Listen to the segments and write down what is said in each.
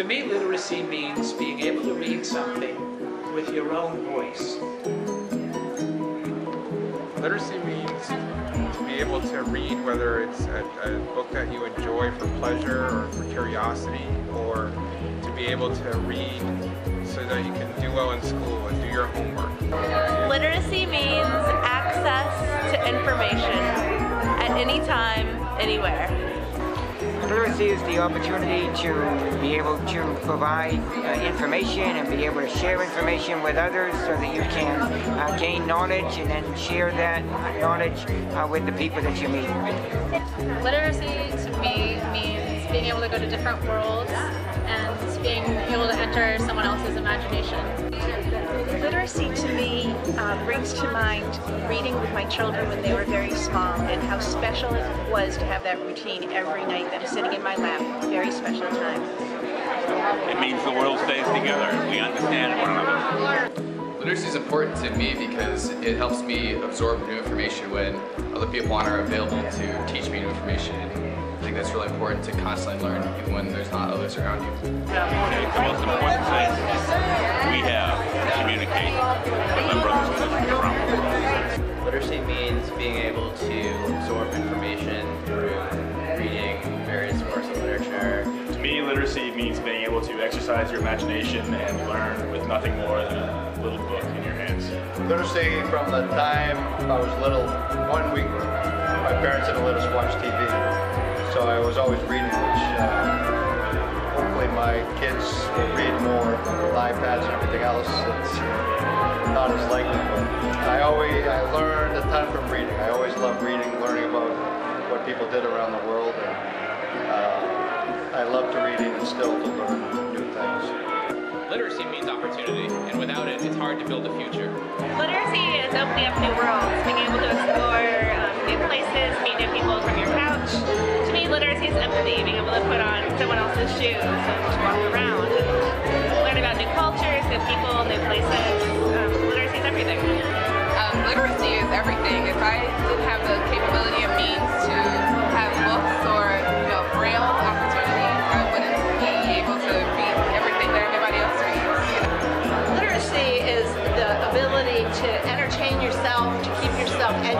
To me, literacy means being able to read something with your own voice. Literacy means to be able to read whether it's a, a, book that you enjoy for pleasure or for curiosity, or to be able to read so that you can do well in school and do your homework. Literacy means access to information at any time, anywhere. Literacy is the opportunity to be able to provide uh, information and be able to share information with others so that you can uh, gain knowledge and then share that knowledge uh, with the people that you meet. Literacy to me means being able to go to different worlds and being able to enter someone else's imagination. Literacy to me uh, brings to mind reading with my children when they were very small and how special it was to have that routine every night, them sitting in my lap. Very special time. It means the world stays together. We understand one another. Literacy is important to me because it helps me absorb new information when other people aren't available to teach me new information. I think that's really important to constantly learn even when there's not others around you. The most important thing we have to communicate means being able to absorb information through reading various works of literature. To me, literacy means being able to exercise your imagination and learn with nothing more than a little book in your hands. Literacy from the time I was little, one week, my parents didn't let us watch TV. So I was always reading, which uh, hopefully my kids will read more with iPads and everything else. It's not as likely, but I always, I learned a ton from reading. I always loved reading, learning about what people did around the world. And, uh, I love to read and still to learn new things. Literacy means opportunity, and without it, it's hard to build a future. Literacy is opening up new worlds, being able to explore um, new places, meet new people from your couch. To me, literacy is empathy, being able to put on someone else's shoes and walk around and learn about new cultures, new people, new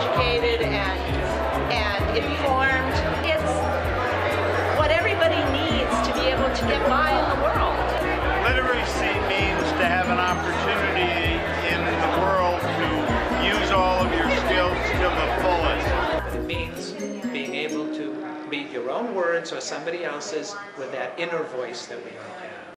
educated and and informed. It's what everybody needs to be able to get by in the world. Literacy means to have an opportunity in the world to use all of your skills to the fullest. It means being able to read your own words or somebody else's with that inner voice that we all have.